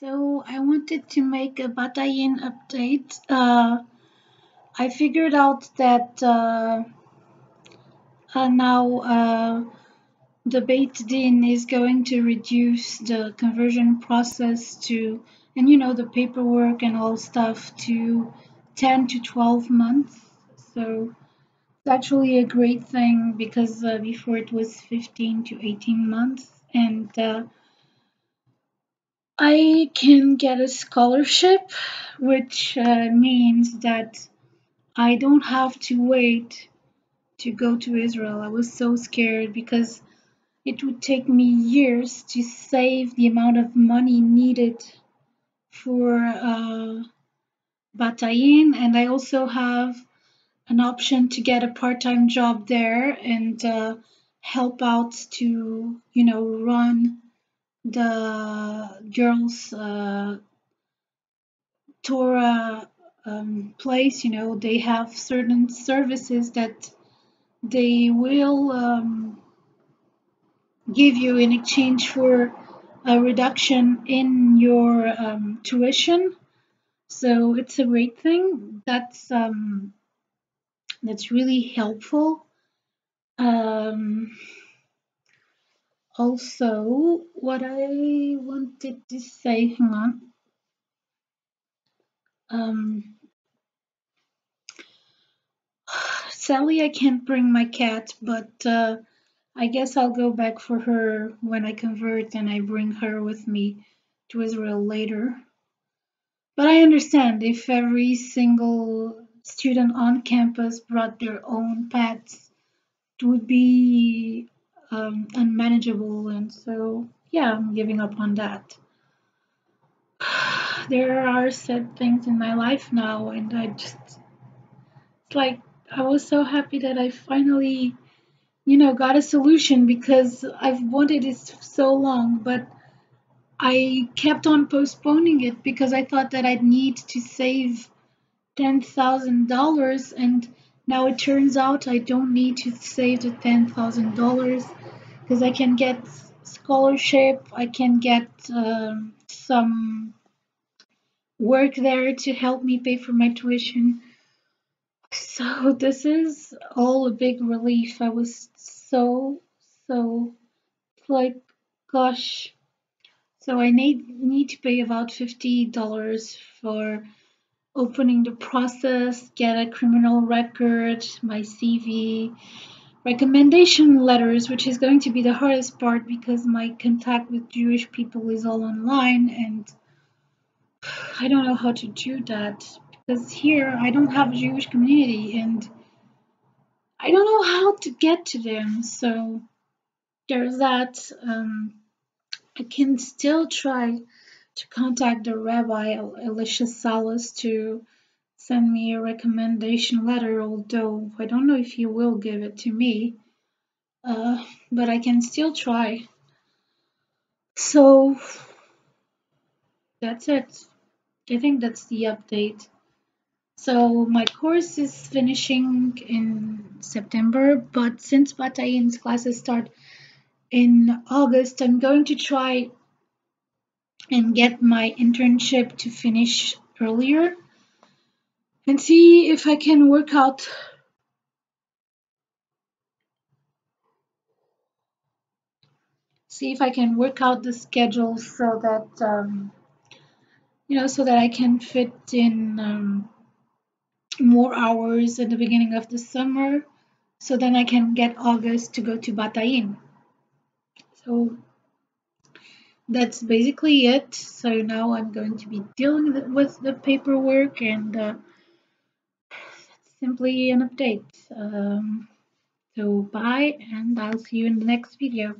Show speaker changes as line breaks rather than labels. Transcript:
So I wanted to make a Bat Ayin update. Uh, I figured out that uh, uh, now uh, the Beit Din is going to reduce the conversion process to, and you know, the paperwork and all stuff to 10 to 12 months. So it's actually a great thing because uh, before it was 15 to 18 months. And uh, I can get a scholarship, which uh, means that I don't have to wait to go to Israel. I was so scared because it would take me years to save the amount of money needed for uh, Bat Ayin, and I also have an option to get a part-time job there and uh, help out to, you know, run the girls' uh, Torah um, place. You know, they have certain services that they will um, give you in exchange for a reduction in your um, tuition. So it's a great thing. That's um, that's really helpful. Also, what I wanted to say, hang on. Um, Sally, I can't bring my cat, but uh, I guess I'll go back for her when I convert and I bring her with me to Israel later. But I understand if every single student on campus brought their own pets, it would be um, unmanageable. And so, yeah, I'm giving up on that. There are sad things in my life now, and I just, it's like, I was so happy that I finally you know, got a solution because I've wanted it so long, but I kept on postponing it because I thought that I'd need to save $10,000 and now it turns out I don't need to save the $10,000 because I can get scholarship, I can get um, some work there to help me pay for my tuition. So this is all a big relief. I was so, so like, gosh. So I need need to pay about fifty dollars for opening the process, get a criminal record, my CV, recommendation letters, which is going to be the hardest part because my contact with Jewish people is all online and I don't know how to do that because here I don't have a Jewish community and I don't know how to get to them. So there's that. Um, I can still try to contact the Rabbi Elisha Salas to send me a recommendation letter, although I don't know if he will give it to me. Uh, but I can still try. So that's it. I think that's the update. So my course is finishing in September, but since Bat Ayin's classes start in August, I'm going to try and get my internship to finish earlier and see if I can work out see if I can work out the schedule so that um, you know so that I can fit in um, more hours at the beginning of the summer so then I can get August to go to Bat Ayin. So that's basically it. So now I'm going to be dealing with the paperwork and uh, simply an update. Um, so bye and I'll see you in the next video.